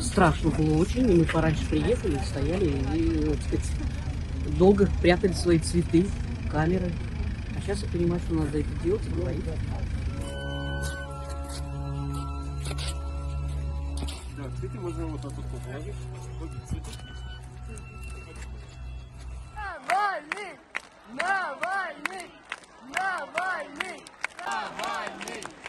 Страшно было очень, и мы пораньше приехали, стояли и, ну, так сказать, долго прятали свои цветы, камеры. А сейчас я понимаю, что надо это делать и говорить. Да, цветы можно вот так вот положить. Навальный! Навальный! Навальный! Навальный!